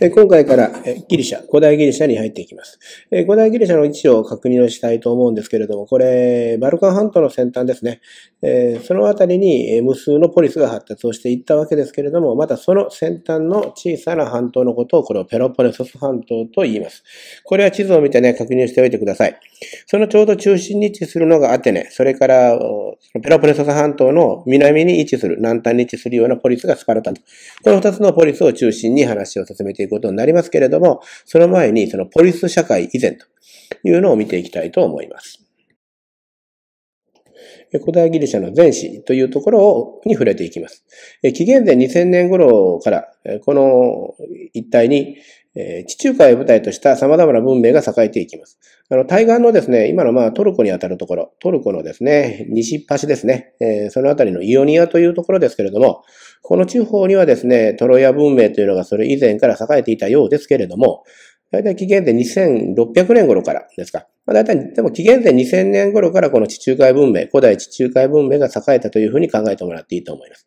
今回からギリシャ、古代ギリシャに入っていきます。古代ギリシャの位置を確認をしたいと思うんですけれども、これ、バルカン半島の先端ですね。そのあたりに無数のポリスが発達をしていったわけですけれども、またその先端の小さな半島のことを、これをペロポネソス半島と言います。これは地図を見てね、確認しておいてください。そのちょうど中心に位置するのがアテネ、それからペロポネソス半島の南に位置する、南端に位置するようなポリスがスパルタと。この二つのポリスを中心に話話を進めていくことになりますけれども、その前にそのポリス社会以前というのを見ていきたいと思います。古代ギリシャの前史というところに触れていきます。紀元前2000年頃から、この一帯に地中海を舞台とした様々な文明が栄えていきます。あの、対岸のですね、今のまあトルコにあたるところ、トルコのですね、西端ですね、えー、そのあたりのイオニアというところですけれども、この地方にはですね、トロヤ文明というのがそれ以前から栄えていたようですけれども、だいたい紀元前2600年頃からですか。まあ、だいたい、でも紀元前2000年頃からこの地中海文明、古代地中海文明が栄えたというふうに考えてもらっていいと思います。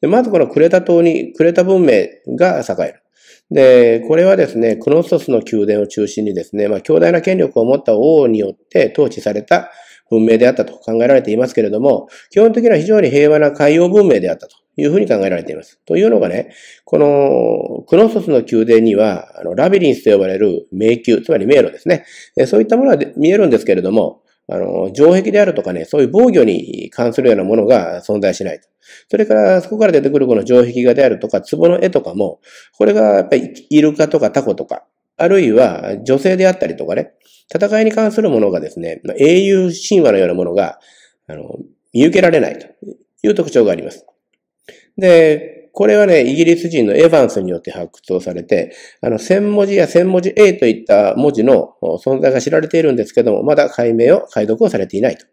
でまずこのクレタ島に、クレタ文明が栄える。で、これはですね、クノソスの宮殿を中心にですね、まあ、強大な権力を持った王によって統治された文明であったと考えられていますけれども、基本的には非常に平和な海洋文明であったというふうに考えられています。というのがね、このクノソスの宮殿には、あのラビリンスと呼ばれる迷宮、つまり迷路ですね。そういったものは見えるんですけれども、あの、城壁であるとかね、そういう防御に関するようなものが存在しないと。それから、そこから出てくるこの城壁画であるとか、壺の絵とかも、これがやっぱりイルカとかタコとか、あるいは女性であったりとかね、戦いに関するものがですね、英雄神話のようなものが、あの、見受けられないという特徴があります。で、これはね、イギリス人のエヴァンスによって発掘をされて、あの、千文字や千文字 A といった文字の存在が知られているんですけども、まだ解明を解読をされていないと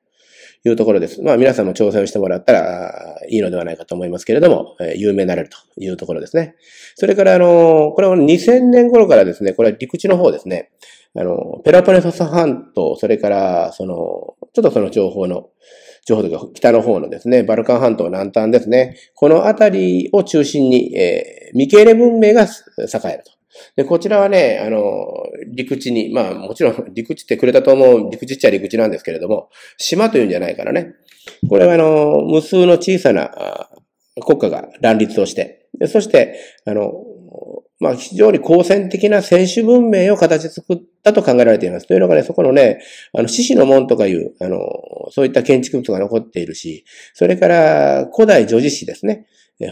いうところです。まあ皆さんも挑戦をしてもらったらいいのではないかと思いますけれども、え有名になれるというところですね。それからあの、これは2000年頃からですね、これは陸地の方ですね。あの、ペラポネソス半島、それから、その、ちょっとその情報の、情報というか北の方のですね、バルカン半島南端ですね。この辺りを中心に、えー、ミケーレ文明が栄えると。で、こちらはね、あの、陸地に、まあもちろん 陸地ってくれたと思う陸地っちゃ陸地なんですけれども、島というんじゃないからね。これはあの、無数の小さな国家が乱立をして、そして、あの、まあ、非常に好戦的な選手文明を形作ったと考えられています。というのがね、そこのね、あの、獅子の門とかいう、あの、そういった建築物が残っているし、それから古代女子史ですね。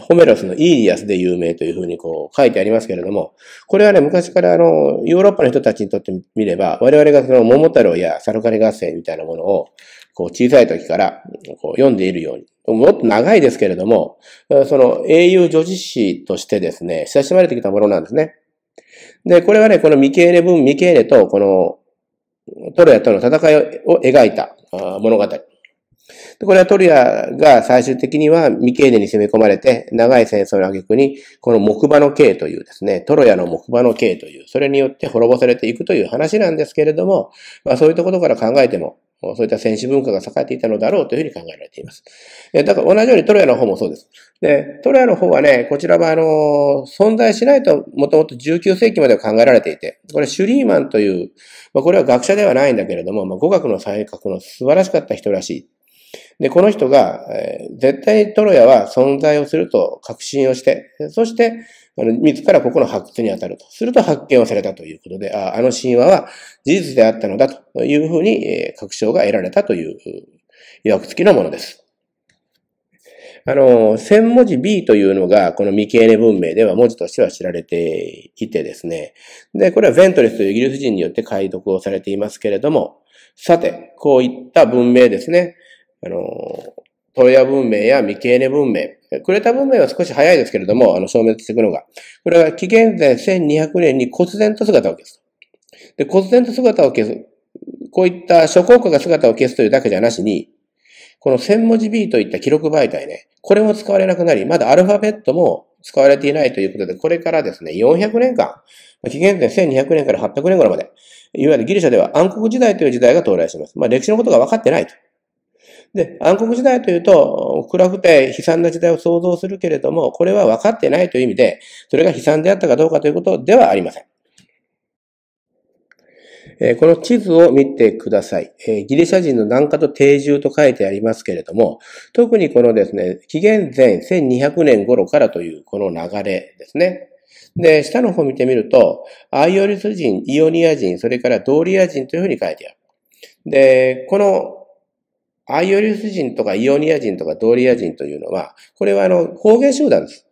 ホメロスのイーリアスで有名というふうにこう書いてありますけれども、これはね、昔からあの、ヨーロッパの人たちにとってみれば、我々がその桃太郎やサルカニ合戦みたいなものを、こう小さい時からこう読んでいるように、もっと長いですけれども、その英雄女子史としてですね、親しまれてきたものなんですね。で、これはね、このミケーネ文、ミケーネとこのトロヤとの戦いを描いた物語。でこれはトリアが最終的にはミケーネに攻め込まれて、長い戦争の挙句に、この木馬の刑というですね、トロヤの木馬の刑という、それによって滅ぼされていくという話なんですけれども、まあそういったことから考えても、そういった戦士文化が栄えていたのだろうというふうに考えられています。だから同じようにトロヤの方もそうです。で、トロヤの方はね、こちらはあの、存在しないともともと19世紀までは考えられていて、これシュリーマンという、まあ、これは学者ではないんだけれども、まあ、語学の才覚の素晴らしかった人らしい。で、この人が、えー、絶対にトロヤは存在をすると確信をして、そして、あの、自らここの発掘に当たると。すると発見をされたということで、ああの神話は事実であったのだというふうに、え、確証が得られたという、曰く付きのものです。あの、千文字 B というのが、このミケーネ文明では文字としては知られていてですね。で、これはベントレスというイギリス人によって解読をされていますけれども、さて、こういった文明ですね。あの、トロヤ文明やミケーネ文明。クレタ文明は少し早いですけれども、あの、消滅していくのが。これは紀元前1200年に忽然と姿を消す。で、忽然と姿を消す。こういった諸国家が姿を消すというだけじゃなしに、この1000文字 B といった記録媒体ね、これも使われなくなり、まだアルファベットも使われていないということで、これからですね、400年間、紀元前1200年から800年頃まで、いわゆるギリシャでは暗黒時代という時代が到来します。まあ歴史のことが分かってないと。で、暗黒時代というと、暗くて悲惨な時代を想像するけれども、これは分かってないという意味で、それが悲惨であったかどうかということではありません。えこの地図を見てください。えギリシャ人の南下と定住と書いてありますけれども、特にこのですね、紀元前1200年頃からというこの流れですね。で、下の方見てみると、アイオリス人、イオニア人、それからドーリア人というふうに書いてある。で、このアイオリス人とかイオニア人とかドーリア人というのは、これはあの方言集団です。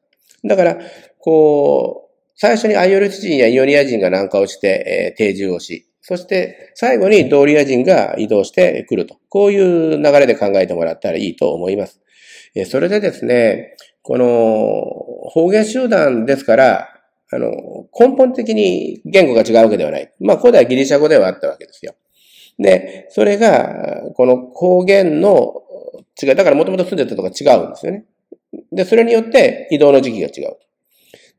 だから、こう、最初にアイオリス人やイオニア人が南下をして、えー、定住をし、そして最後にドーリア人が移動してくると。こういう流れで考えてもらったらいいと思いますえ。それでですね、この方言集団ですから、あの、根本的に言語が違うわけではない。まあ、古代ギリシャ語ではあったわけですよ。で、それが、この方言の違い、だからもともと住んでたとか違うんですよね。で、それによって移動の時期が違う。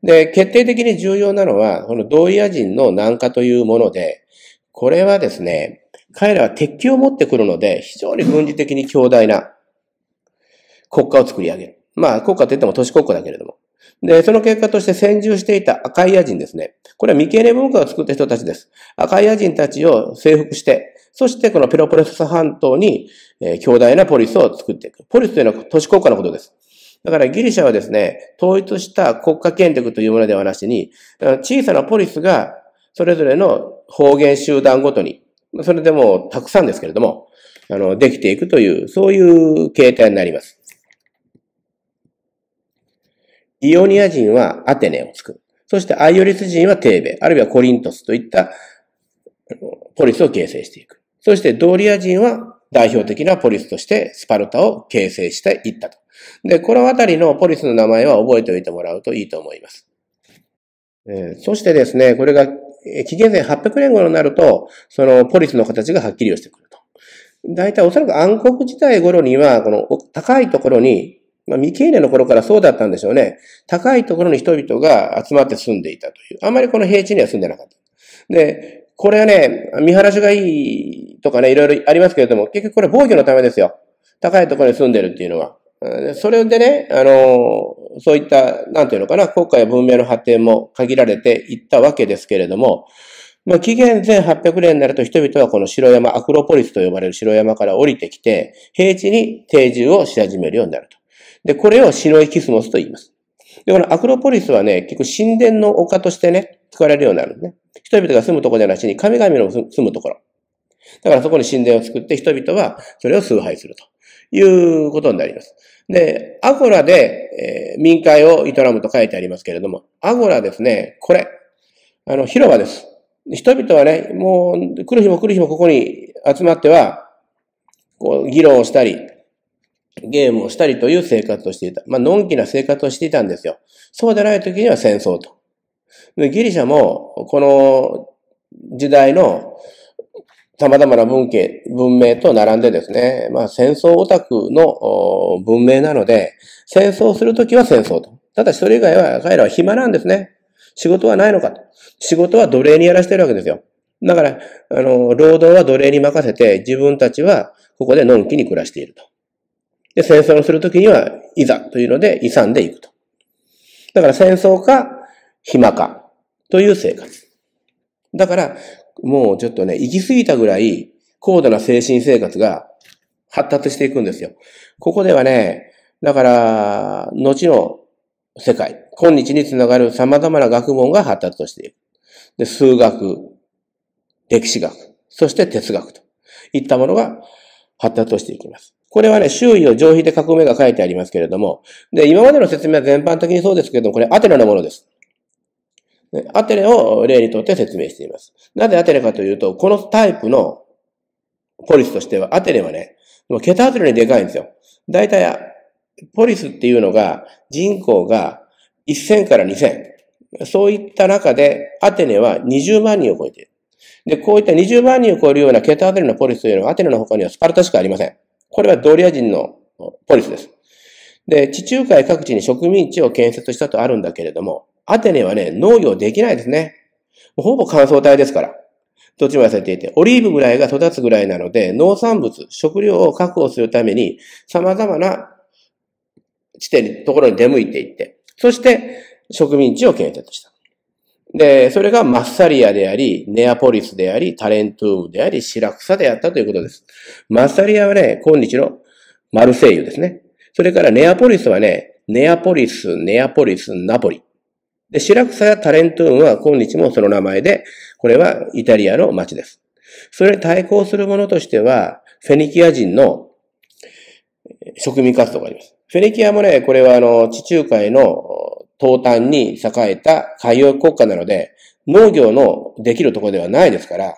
で、決定的に重要なのは、この同意ア人の南下というもので、これはですね、彼らは鉄器を持ってくるので、非常に軍事的に強大な国家を作り上げる。まあ、国家といっても都市国家だけれども。で、その結果として先住していた赤いア人ですね。これは未経年文化を作った人たちです。赤いア人たちを征服して、そしてこのペロポレス半島に、えー、強大なポリスを作っていく。ポリスというのは都市国家のことです。だからギリシャはですね、統一した国家権力というものではなしに、小さなポリスがそれぞれの方言集団ごとに、それでもたくさんですけれども、あの、できていくという、そういう形態になります。イオニア人はアテネを作る。そしてアイオリス人はテーベ、あるいはコリントスといったポリスを形成していく。そしてドーリア人は代表的なポリスとしてスパルタを形成していったと。で、このあたりのポリスの名前は覚えておいてもらうといいと思います。えー、そしてですね、これが紀元前800年頃になると、そのポリスの形がはっきりをしてくると。大体おそらく暗黒時代頃には、この高いところに、まあ未経年の頃からそうだったんでしょうね。高いところに人々が集まって住んでいたという。あまりこの平地には住んでなかった。で、これはね、見晴らしがいいとかね、いろいろありますけれども、結局これ防御のためですよ。高いところに住んでるっていうのは。それでね、あの、そういった、なんていうのかな、国家や文明の発展も限られていったわけですけれども、まあ、紀元前800年になると人々はこの城山、アクロポリスと呼ばれる城山から降りてきて、平地に定住をし始めるようになると。で、これをシノイキスモスと言います。で、このアクロポリスはね、結構神殿の丘としてね、使われるようになるんですね。人々が住むところじゃなしに、神々の住むところ。だからそこに神殿を作って人々はそれを崇拝するということになります。で、アゴラで、えー、民会を営むと書いてありますけれども、アゴラですね、これ、あの、広場です。人々はね、もう、来る日も来る日もここに集まっては、こう、議論をしたり、ゲームをしたりという生活をしていた。まあ、のんきな生活をしていたんですよ。そうでない時には戦争と。でギリシャも、この時代の様々な文系、文明と並んでですね、まあ戦争オタクの文明なので、戦争するときは戦争と。ただしそれ以外は彼らは暇なんですね。仕事はないのかと。仕事は奴隷にやらせてるわけですよ。だから、あの、労働は奴隷に任せて、自分たちはここでのんきに暮らしていると。で、戦争をするときには、いざというので、遺産で行くと。だから戦争か、暇か、という生活。だから、もうちょっとね、行き過ぎたぐらい、高度な精神生活が発達していくんですよ。ここではね、だから、後の世界、今日につながる様々な学問が発達していく。で、数学、歴史学、そして哲学といったものが発達していきます。これはね、周囲を上皮で囲めが書いてありますけれども、で、今までの説明は全般的にそうですけれども、これアテナのものです。アテネを例にとって説明しています。なぜアテネかというと、このタイプのポリスとしては、アテネはね、もう桁外れにでかいんですよ。だいたい、ポリスっていうのが、人口が1000から2000。そういった中で、アテネは20万人を超えている。で、こういった20万人を超えるような桁外れのポリスというのは、アテネの他にはスパルタしかありません。これはドリア人のポリスです。で、地中海各地に植民地を建設したとあるんだけれども、アテネはね、農業できないですね。ほぼ乾燥帯ですから。どっちも痩せていて、オリーブぐらいが育つぐらいなので、農産物、食料を確保するために、様々な地点、ところに出向いていって、そして植民地を建設した。で、それがマッサリアであり、ネアポリスであり、タレントゥームであり、シラクサであったということです。マッサリアはね、今日のマルセイユですね。それからネアポリスはね、ネアポリス、ネアポリス、ナポリ。で、シラクサやタレントゥーンは今日もその名前で、これはイタリアの町です。それに対抗するものとしては、フェニキア人の植民活動があります。フェニキアもね、これはあの、地中海の東端に栄えた海洋国家なので、農業のできるところではないですから、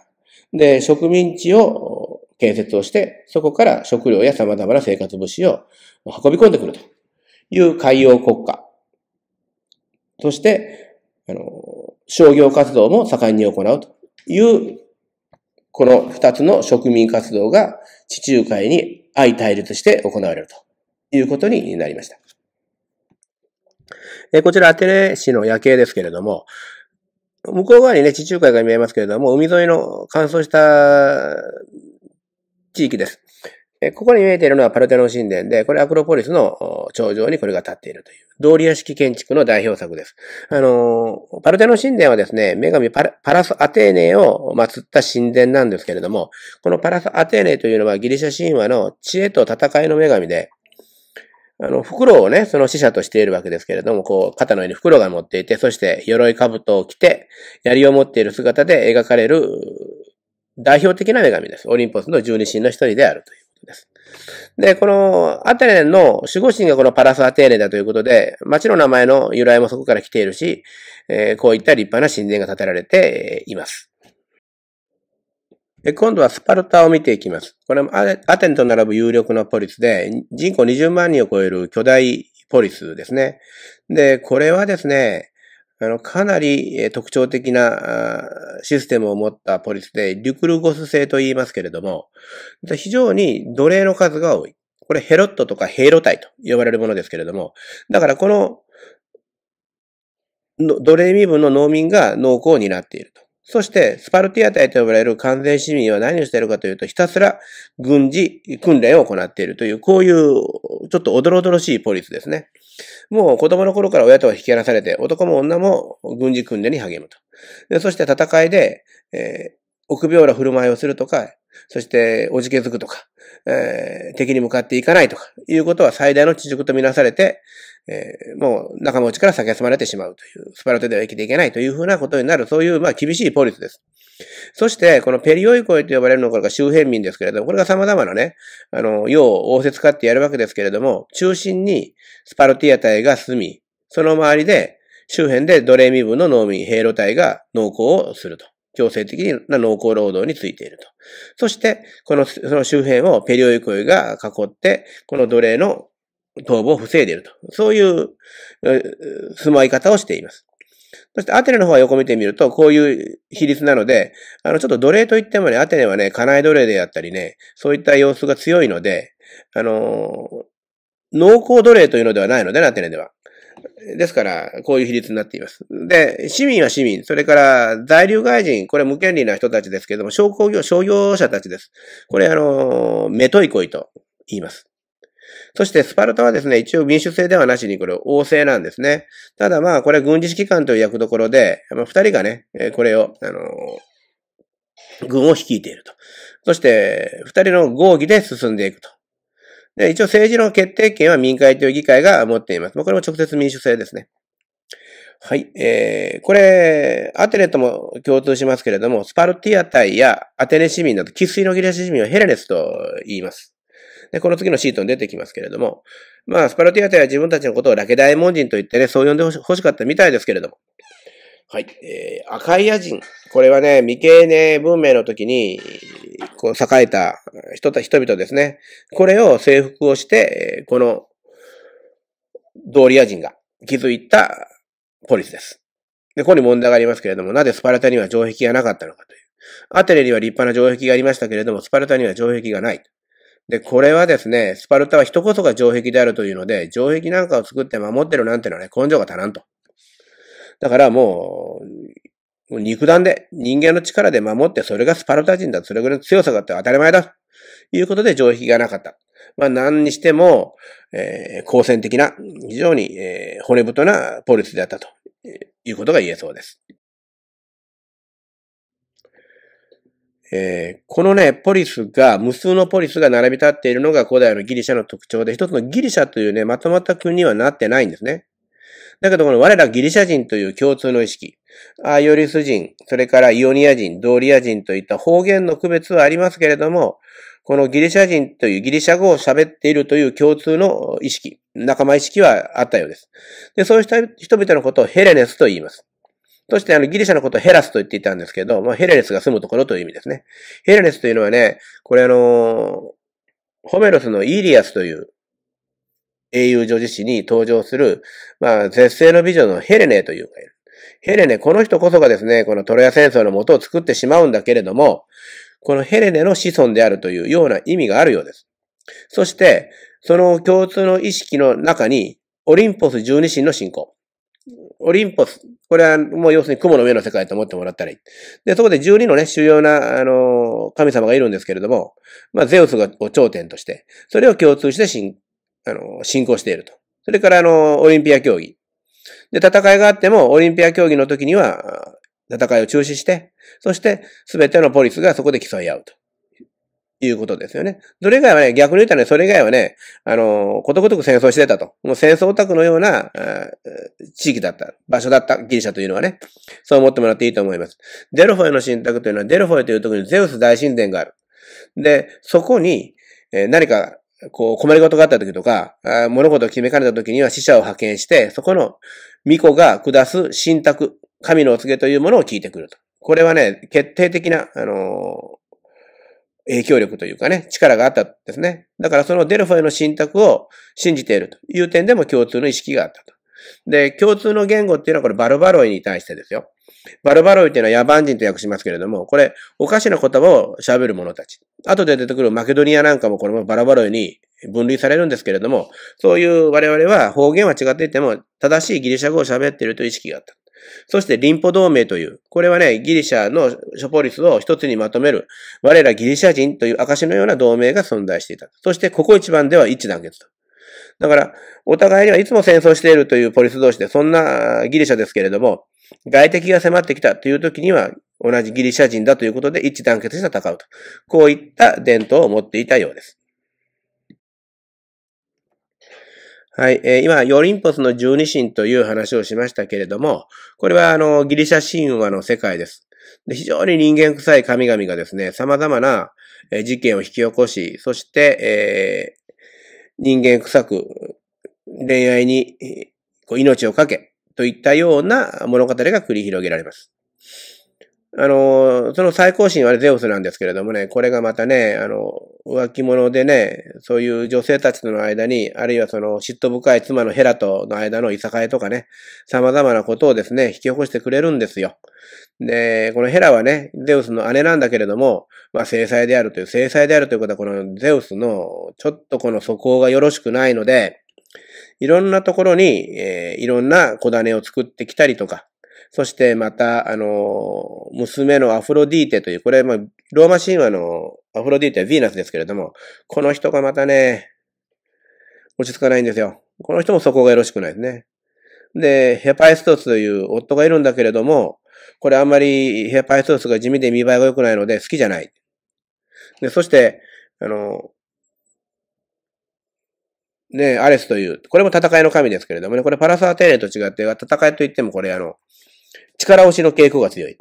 で、植民地を建設をして、そこから食料や様々な生活物資を運び込んでくるという海洋国家。そして、あの、商業活動も盛んに行うという、この二つの植民活動が地中海に相対立して行われるということになりました。えこちらアテネ市の夜景ですけれども、向こう側にね、地中海が見えますけれども、海沿いの乾燥した地域です。ここに見えているのはパルテノン神殿で、これアクロポリスの頂上にこれが立っているという、ドーリア式建築の代表作です。あの、パルテノン神殿はですね、女神パラスアテーネを祀った神殿なんですけれども、このパラスアテーネというのはギリシャ神話の知恵と戦いの女神で、あの、袋をね、その死者としているわけですけれども、こう、肩の上に袋が持っていて、そして鎧兜を着て、槍を持っている姿で描かれる代表的な女神です。オリンポスの十二神の一人であるということ。です。で、このアテネの守護神がこのパラスアテーネだということで、町の名前の由来もそこから来ているし、えー、こういった立派な神殿が建てられています。今度はスパルタを見ていきます。これもアテネと並ぶ有力なポリスで、人口20万人を超える巨大ポリスですね。で、これはですね、あの、かなり特徴的なシステムを持ったポリスで、リュクルゴス製と言いますけれども、非常に奴隷の数が多い。これヘロットとかヘイロ体と呼ばれるものですけれども、だからこの奴隷身分の農民が農耕を担っていると。そして、スパルティア隊と呼ばれる完全市民は何をしているかというと、ひたすら軍事訓練を行っているという、こういう、ちょっとおどろおどろしいポリスですね。もう子供の頃から親とは引き離されて、男も女も軍事訓練に励むと。でそして戦いで、えー、臆病な振る舞いをするとか、そして、おじけづくとか、えー、敵に向かっていかないとか、いうことは最大の知熟とみなされて、えー、もう仲間内から避けまれてしまうという、スパルタでは生きていけないというふうなことになる、そういう、まあ、厳しいポリスです。そして、このペリオイコイと呼ばれるのが周辺民ですけれども、これが様々なね、あの、世を応接化ってやるわけですけれども、中心にスパルティア隊が住み、その周りで、周辺で奴隷身分の農民、兵路隊が農耕をすると。強制的な農耕労働についていると。そして、この、その周辺をペリオイコイが囲って、この奴隷の逃亡を防いでいると。そういう住まい方をしています。そしてアテネの方は横見てみると、こういう比率なので、あの、ちょっと奴隷といってもね、アテネはね、家内奴隷であったりね、そういった様子が強いので、あの、農耕奴隷というのではないので、アテネでは。ですから、こういう比率になっています。で、市民は市民、それから在留外人、これ無権利な人たちですけれども、商工業、商業者たちです。これ、あの、メトイコイと言います。そしてスパルタはですね、一応民主制ではなしにこれ王政なんですね。ただまあ、これは軍事指揮官という役どころで、まあ、二人がね、これを、あの軍を率いていると。そして、二人の合議で進んでいくと。で一応政治の決定権は民会という議会が持っています。これも直接民主制ですね。はい。えー、これ、アテネとも共通しますけれども、スパルティア隊やアテネ市民など、喫水のギリシャ市民はヘレネスと言います。で、この次のシートに出てきますけれども、まあ、スパルティアテは自分たちのことをラケ大門人と言ってね、そう呼んでほしかったみたいですけれども。はい。えー、アカイア人。これはね、未経年文明の時に、こう、栄えた人た、人々ですね。これを征服をして、この、ドーリア人が築いたポリスです。で、ここに問題がありますけれども、なぜスパルタには城壁がなかったのかという。アテネには立派な城壁がありましたけれども、スパルタには城壁がない。で、これはですね、スパルタは人こそが城壁であるというので、城壁なんかを作って守ってるなんてのはね、根性が足らんと。だからもう、肉弾で人間の力で守ってそれがスパルタ人だ。それぐらいの強さがあって当たり前だ。ということで城壁がなかった。まあ何にしても、えー、好戦的な、非常に、えー、骨太なポリスであったということが言えそうです。えー、このね、ポリスが、無数のポリスが並び立っているのが古代のギリシャの特徴で、一つのギリシャというね、まとまった国にはなってないんですね。だけど、この我らギリシャ人という共通の意識、アーヨリス人、それからイオニア人、ドーリア人といった方言の区別はありますけれども、このギリシャ人というギリシャ語を喋っているという共通の意識、仲間意識はあったようです。で、そうした人々のことをヘレネスと言います。そして、あの、ギリシャのことをヘラスと言っていたんですけど、まあ、ヘレネスが住むところという意味ですね。ヘレネスというのはね、これあの、ホメロスのイリアスという英雄女子誌に登場する、まあ、絶世の美女のヘレネというかいる。ヘレネ、この人こそがですね、このトロヤ戦争の元を作ってしまうんだけれども、このヘレネの子孫であるというような意味があるようです。そして、その共通の意識の中に、オリンポス十二神の信仰。オリンポス。これはもう要するに雲の上の世界と思ってもらったらいい。で、そこで12のね、主要な、あの、神様がいるんですけれども、まあ、ゼウスが頂点として、それを共通して信、あの、信仰していると。それから、あの、オリンピア競技。で、戦いがあっても、オリンピア競技の時には、戦いを中止して、そして、すべてのポリスがそこで競い合うと。いうことですよね。それ以外はね、逆に言ったらね、それ以外はね、あの、ことごとく戦争してたと。もう戦争オタクのような、地域だった、場所だったギリシャというのはね、そう思ってもらっていいと思います。デルフォイの信託というのは、デルフォイというところにゼウス大神殿がある。で、そこに、えー、何か、こう、困りごとがあった時とか、物事を決めかねた時には死者を派遣して、そこの巫女が下す信託、神のお告げというものを聞いてくると。これはね、決定的な、あの影響力というかね、力があったんですね。だからそのデルフォイの信託を信じているという点でも共通の意識があったと。で、共通の言語っていうのはこれバルバロイに対してですよ。バルバロイっていうのは野蛮人と訳しますけれども、これおかしな言葉を喋る者たち。後で出てくるマケドニアなんかもこれもバルバロイに分類されるんですけれども、そういう我々は方言は違っていても正しいギリシャ語を喋っているという意識があった。そしてリンポ同盟という、これはね、ギリシャのショポリスを一つにまとめる、我らギリシャ人という証のような同盟が存在していた。そしてここ一番では一致団結と。だから、お互いにはいつも戦争しているというポリス同士で、そんなギリシャですけれども、外敵が迫ってきたという時には、同じギリシャ人だということで一致団結して戦うと。こういった伝統を持っていたようです。はい。えー、今、ヨリンポスの十二神という話をしましたけれども、これはあの、ギリシャ神話の世界です。で非常に人間臭い神々がですね、様々な事件を引き起こし、そして、えー、人間臭く恋愛に命をかけ、といったような物語が繰り広げられます。あの、その最高神はゼウスなんですけれどもね、これがまたね、あの、浮気者でね、そういう女性たちとの間に、あるいはその嫉妬深い妻のヘラとの間のいさかいとかね、様々なことをですね、引き起こしてくれるんですよ。で、このヘラはね、ゼウスの姉なんだけれども、まあ制裁であるという、制裁であるということは、このゼウスのちょっとこの素行がよろしくないので、いろんなところに、えー、いろんな小種を作ってきたりとか、そしてまた、あの、娘のアフロディーテという、これ、まあ、ローマ神話のアフロディーテはヴィーナスですけれども、この人がまたね、落ち着かないんですよ。この人もそこがよろしくないですね。で、ヘパイストスという夫がいるんだけれども、これあんまりヘパイストスが地味で見栄えが良くないので好きじゃない。で、そして、あの、ね、アレスという、これも戦いの神ですけれどもね、これパラサーテーネと違って、戦いといってもこれあの、力押しの傾向が強い。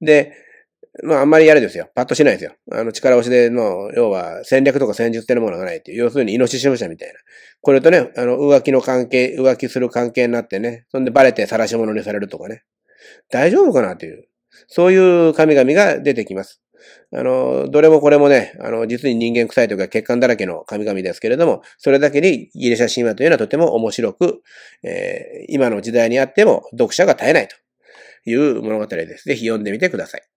で、まあ、あんまりやるですよ。パッとしないですよ。あの、力押しでの、要は、戦略とか戦術ってのものがないっていう。要するに、イノシシ武者みたいな。これとね、あの、浮気の関係、浮気する関係になってね、そんでバレて晒し者にされるとかね。大丈夫かなっていう。そういう神々が出てきます。あの、どれもこれもね、あの、実に人間臭いというか血管だらけの神々ですけれども、それだけにギリシャ神話というのはとても面白く、えー、今の時代にあっても読者が絶えないという物語です。ぜひ読んでみてください。